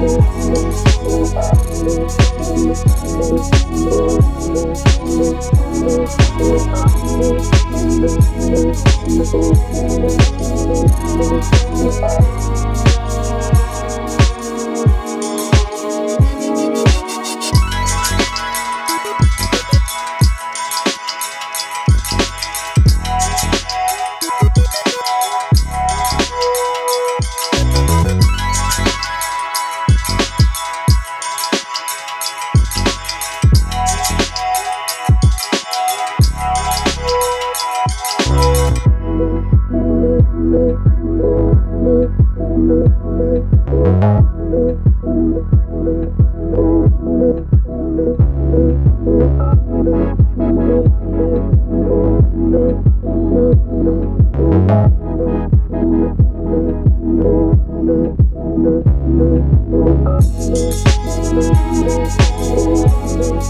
Thank Thank you. Thank